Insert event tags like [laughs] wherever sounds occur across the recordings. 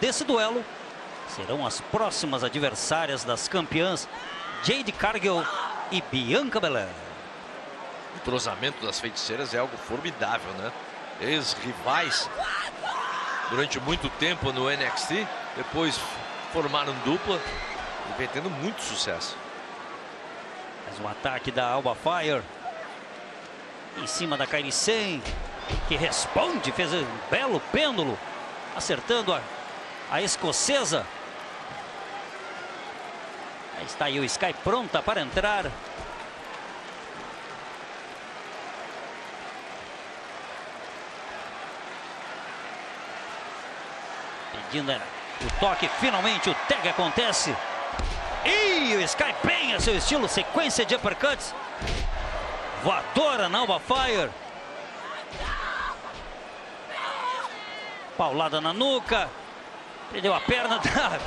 desse duelo serão as próximas adversárias das campeãs Jade Cargill e Bianca Belair. O entrosamento das feiticeiras é algo formidável, né? Ex-rivais durante muito tempo no NXT, depois formaram dupla e vem tendo muito sucesso. Mais um ataque da Alba Fire em cima da Kairi Sen, que responde, fez um belo pêndulo, acertando a a escocesa. Aí está aí o Sky pronta para entrar. Pedindo o toque, finalmente o tag acontece. E o Sky bem a seu estilo, sequência de uppercuts. Voadora na Alba Fire. Paulada na nuca. Perdeu a perna da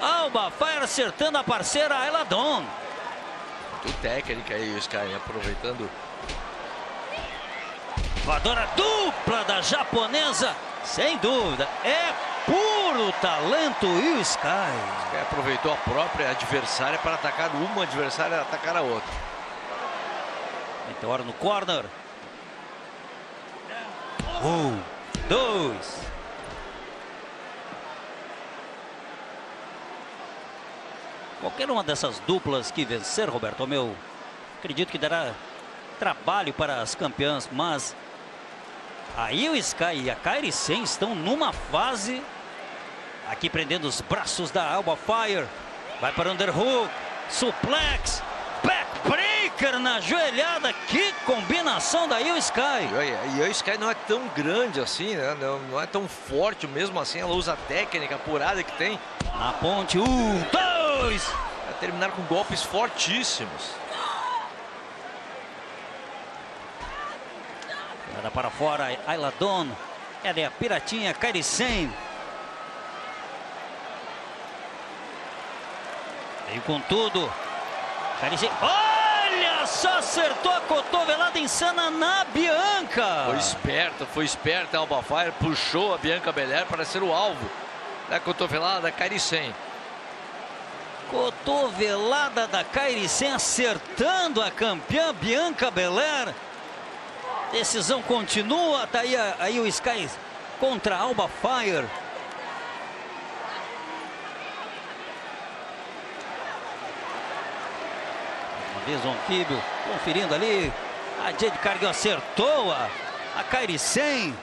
[laughs] Alba Fire acertando a parceira Eladon. Muito técnica aí, o Sky aproveitando. Voadora dupla da japonesa, sem dúvida, é puro talento e o Sky. Sky aproveitou a própria adversária para atacar uma adversária e atacar a outra. Meteoro no corner. Um, dois, Qualquer uma dessas duplas que vencer, Roberto, meu, acredito que dará trabalho para as campeãs, mas aí o Sky e a Kairi Sen estão numa fase aqui prendendo os braços da Alba Fire. Vai para o underhook, suplex, backbreaker na joelhada. Que combinação daí o Sky. E, o Sky não é tão grande assim, né? Não, não é tão forte mesmo assim. Ela usa a técnica apurada que tem. Na ponte, um, dois dois. Vai terminar com golpes fortíssimos. Nada para fora, Ailadon. Ela é a piratinha, Kairisen. Veio com tudo. Kairisen. Olha só, acertou a cotovelada insana na Bianca. Foi esperta, foi esperta Alba Fire. Puxou a Bianca Belair para ser o alvo da cotovelada da Kairisen. Cotovelada da Kairisen acertando a campeã Bianca Belair. Decisão continua, tá aí, aí o Sky contra Alba Fire. Uma vez o anfíbio conferindo ali. A Jade Cargill acertou a, a Kairisen.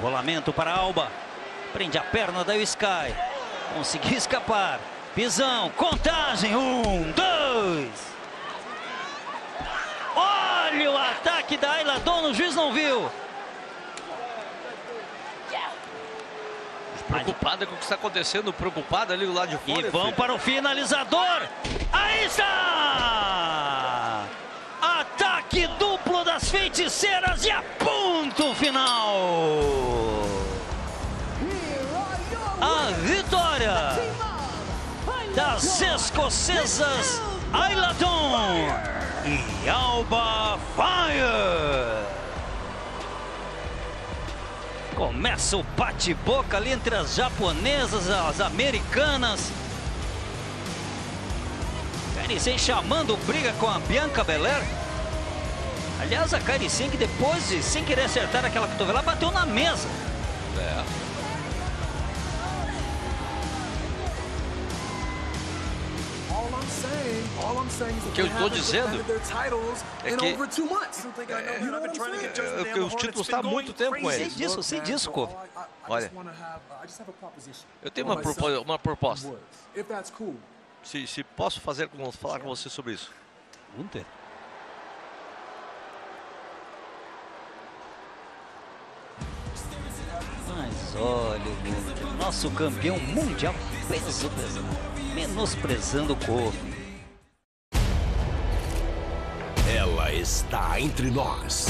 Rolamento para Alba. Prende a perna da Sky. Conseguiu escapar. Pisão, contagem. Um, dois. Olha o ataque da Ayla Dono, o juiz não viu. Preocupada com o que está acontecendo, preocupada ali do lado de fora. E vão filho. para o finalizador. Aí está! Ataque duplo das feiticeiras e a ponto final. vitória das escocesas Ailadon e Alba Fire. Começa o bate-boca ali entre as japonesas as americanas. Kairisen chamando briga com a Bianca Belair. Aliás, a Kairisen que depois de, sem querer acertar aquela cotovelada, bateu na mesa. É. O que eu estou dizendo é que, é, os títulos estão há muito tempo com eles. Sei disso, sei disso, Kobe. Olha, eu tenho uma, proposta. Uma proposta. Se, se posso fazer com, falar com você sobre isso. Gunter. Mas olha, nosso campeão mundial peso pesado, menosprezando o corpo. Ela está entre nós.